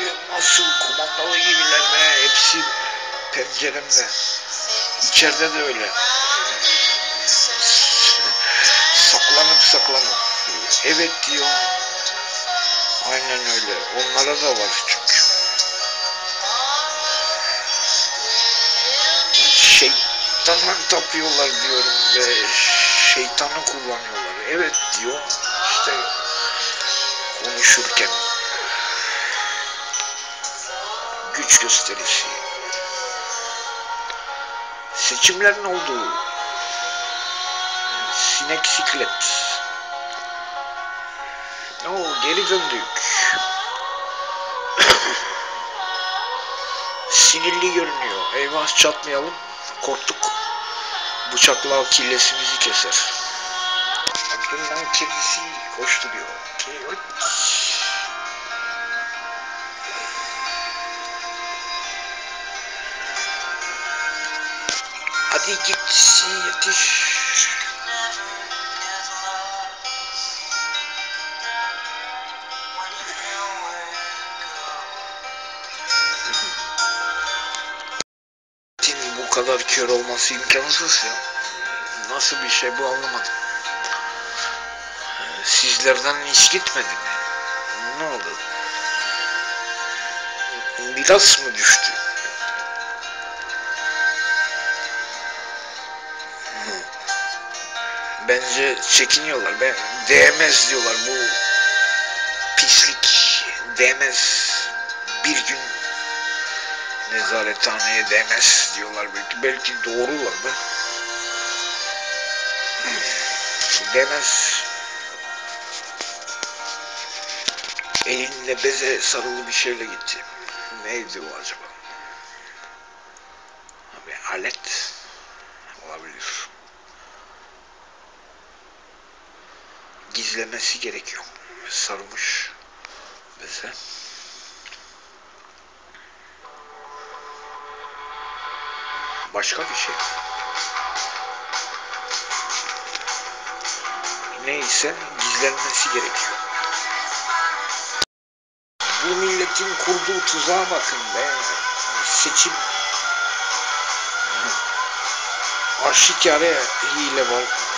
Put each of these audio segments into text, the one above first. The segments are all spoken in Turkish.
diyor nasıl kumandalı gibiler be hepsi penceremde. İçeride de öyle. saklanıp saklanıp. Evet diyor. Aynen öyle. Onlara da var çünkü. Şeytana tapıyorlar diyorum ve şeytanı kullanıyorlar. Evet diyor. İşte konuşurken güç gösterisi. Seçimlerin olduğu sinek siklet. Oo, geri döndük. Sinirli görünüyor. Eyvah çatmayalım. Korktuk. Bıçakla killesimizi keser. Aklından kedisi koşturuyor. Keyot. Hadi git yetiş. Bu kadar kör olması imkansız ya. Nasıl bir şey bu anlamadım. Ee, Sizlerden hiç gitmedi mi? Ne oldu? Miras mı düştü? Bence çekiniyorlar. Ben değmez diyorlar bu. Pislik. Değmez bir gün nezarethaneye değmez diyorlar. Belki belki doğrular be. Demez elinde beze sarılı bir şeyle gitti. Neydi o acaba? Bir alet gizlemesi gerekiyor sarmış beze başka bir şey. Neyse gizlenmesi gerekiyor. Bu milletin kurduğu tuzağa bakın be. Seçim aşikare hile var.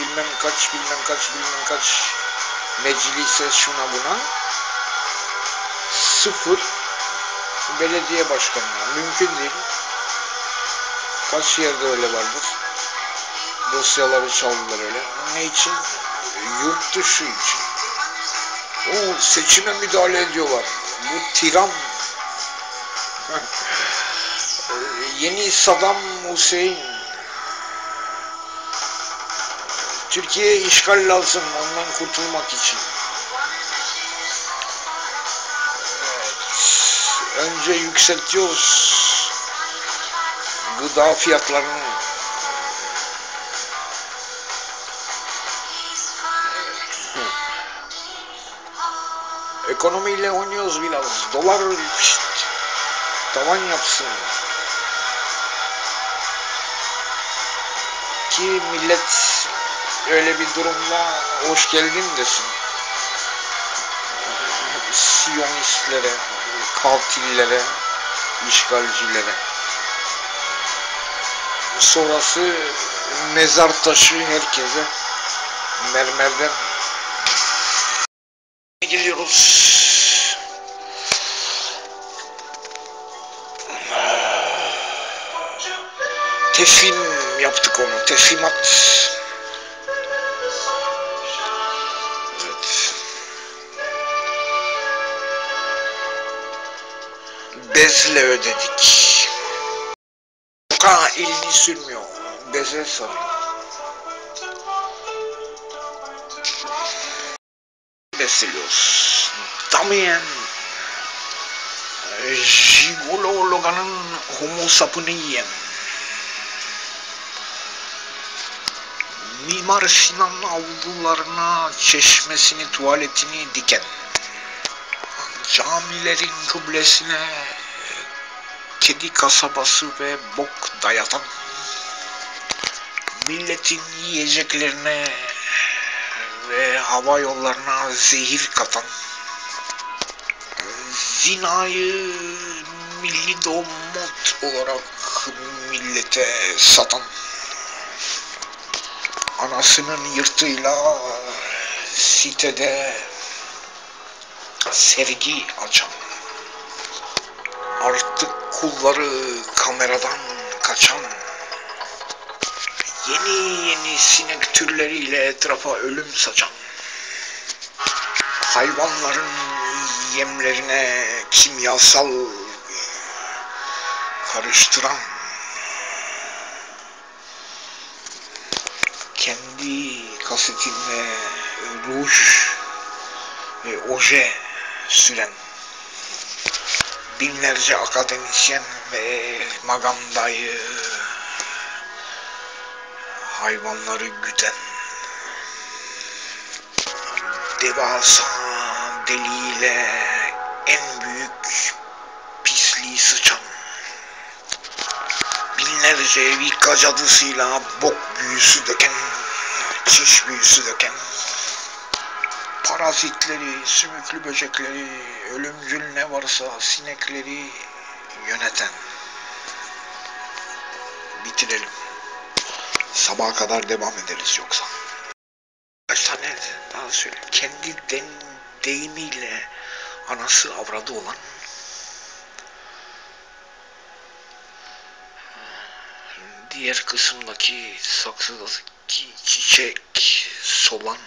Bilmem kaç bilmem kaç bilmem kaç meclise şuna buna sıfır belediye başkanına mümkün değil. Kaç yerde öyle vardır. Dosyaları çaldılar öyle. Ne için? Yurt dışı için. O seçime müdahale ediyorlar. Bu tiran. Yeni Saddam Hüseyin. Türkiye'ye işgal lazım ondan kurtulmak için. Önce yükseltiyoruz gıda fiyatlarını ekonomiyle oynuyoruz biraz. Dolar pişt, tavan yapsın. Ki millet öyle bir durumda hoş geldin desin. Siyonistlere, katillere, işgalcilere. Sonrası mezar taşı herkese mermerden geliyoruz. Teslim yaptık onu. Teslimat. Bezle ödedik. Ha elini sürmüyor. Beze sarıyor. Besliyoruz. Damien. Jigolo Logan'ın homo sapını yiyen. Mimar Sinan avlularına çeşmesini, tuvaletini diken. Camilerin kıblesine kedi kasabası ve bok dayatan. Milletin yiyeceklerine ve hava yollarına zehir katan. zinayı milli doğum mod olarak millete satan anasının yırtığıyla sitede sergi açan artık kulları kameradan kaçan yeni yeni sinek türleriyle etrafa ölüm saçan hayvanların yemlerine kimyasal karıştıran kendi kasetine ruj ve oje süren binlerce akademisyen ve magandayı hayvanları güden devasa deliğiyle en büyük pisliği sıçan binlerce vika cadısıyla bok büyüsü döken çiş büyüsü döken parazitleri, sümüklü böcekleri, ölümcül ne varsa sinekleri yöneten. Bitirelim. Sabaha kadar devam ederiz yoksa. Kaç daha söyle. Kendi den, deyimiyle anası avradı olan diğer kısımdaki saksıdaki çiçek solan